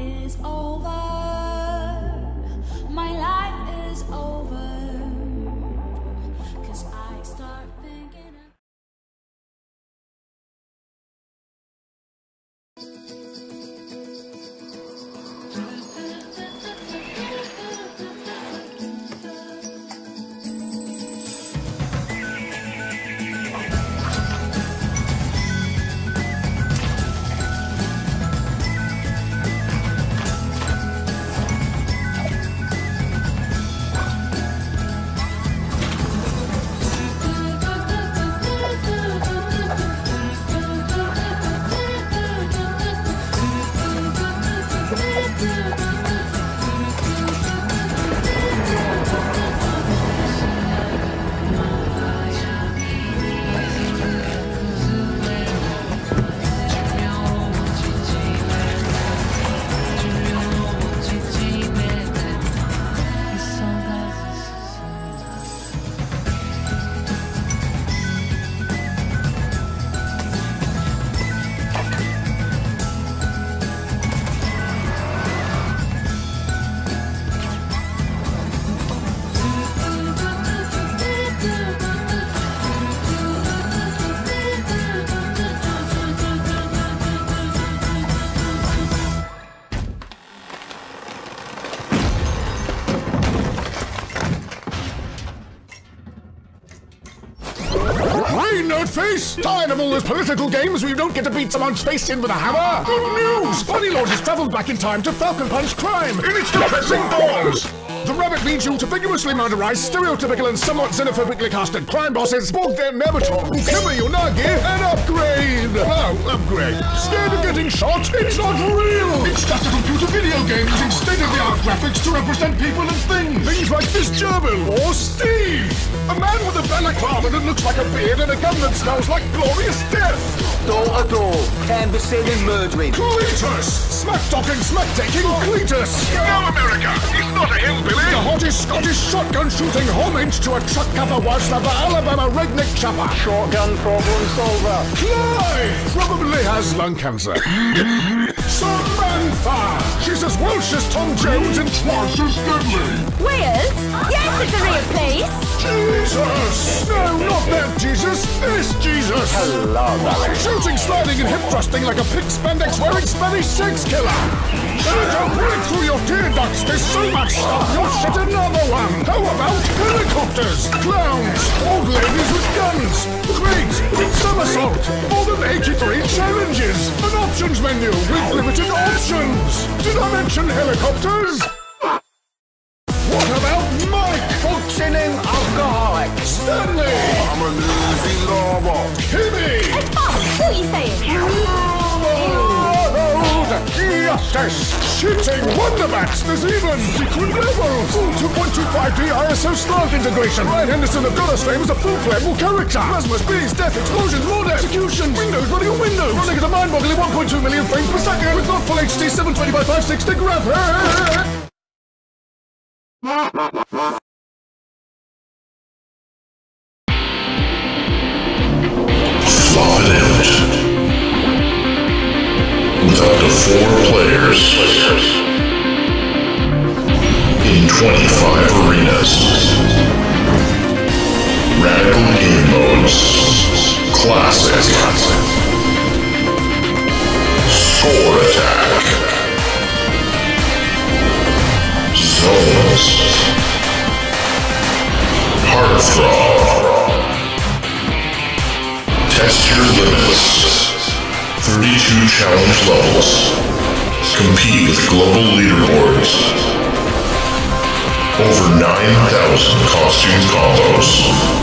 is over. Nerdface! Tired of all those political games where you don't get to beat someone's face in with a hammer? Good news! Bunnylord has travelled back in time to Falcon Punch crime in its depressing forms! The rabbit leads you to vigorously murderize stereotypical and somewhat xenophobically casted crime bosses, bog their Nematons, cover your and upgrade! Oh, upgrade. Scared of getting shot? It's not real! It's just a computer video game using state-of-the-art graphics to represent people and things! Things like this Gerbil, or Steve! A man with a balaclava that looks like a beard and a gun that smells like glorious death! Door to door, canvassing and murdering. Cletus! Smack-talking, smack-taking Cletus! No, America! He's not a hillbilly! The hottest Scottish shotgun-shooting homage to a truck cover was the Alabama redneck chopper! Shotgun problem solver. Clive probably has lung cancer. Samantha! She's as Welsh as Tom Jones and twice as deadly! Wales? Yes, it's a real place. Jesus! No, not that Jesus! This Jesus! Hello, darling. Shooting, sliding, and hip thrusting like a pig spandex wearing Spanish sex killer! It'll break through your tear ducts! There's so much stuff! You'll shit another one! How about helicopters? Clowns! Old ladies with guns! Crates with somersault! More than 83 challenges! An options menu with limited options! Did I mention helicopters? What about Mike? Functioning alcoholic. Stanley! I'm a newsy lover. Kimmy! It's Bob. What are you saying? Yes! Shooting Wonderbats! There's even secret levels! Full 2.25D ISO Stark integration! Ryan Henderson of Goddess fame is a full playable character! Rasmus Bees, death, explosions, lord executions! Windows running on Windows! Running at a mind-boggling 1.2 million frames per second! With not full HD 720 by 560 graphics! 25 arenas. Radical game modes. Classic. Sword attack. Zones. Heartthrob. Test your limits. 32 challenge levels. Compete with global leaderboards. Over 9,000 costume combos.